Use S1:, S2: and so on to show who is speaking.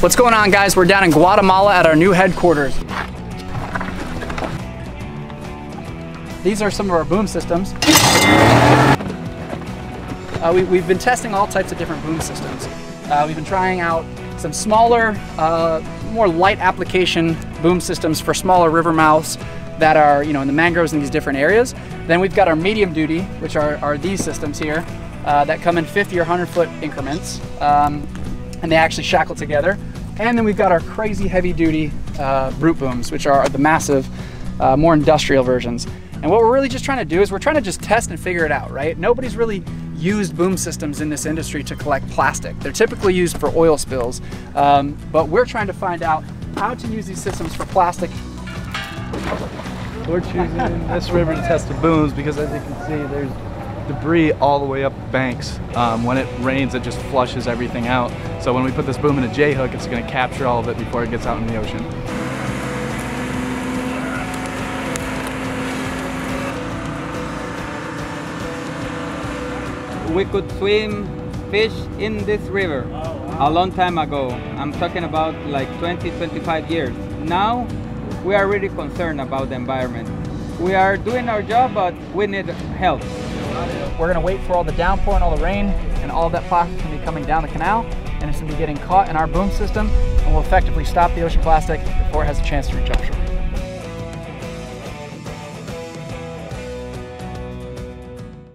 S1: What's going on guys? We're down in Guatemala at our new headquarters. These are some of our boom systems. Uh, we, have been testing all types of different boom systems. Uh, we've been trying out some smaller, uh, more light application boom systems for smaller river mouths that are you know in the mangroves in these different areas. Then we've got our medium duty, which are, are these systems here uh, that come in 50 or 100 foot increments. Um, and they actually shackle together. And then we've got our crazy heavy duty uh, brute booms, which are the massive, uh, more industrial versions. And what we're really just trying to do is we're trying to just test and figure it out, right? Nobody's really used boom systems in this industry to collect plastic. They're typically used for oil spills, um, but we're trying to find out how to use these systems for plastic.
S2: We're choosing this river to test the booms because as you can see, there's debris all the way up banks. Um, when it rains, it just flushes everything out. So when we put this boom in a J-hook, it's going to capture all of it before it gets out in the ocean.
S3: We could swim fish in this river a long time ago. I'm talking about like 20, 25 years. Now, we are really concerned about the environment. We are doing our job, but we need help.
S1: We're gonna wait for all the downpour and all the rain and all that plastic can be coming down the canal and it's gonna be getting caught in our boom system and will effectively stop the ocean plastic before it has a chance to reach offshore.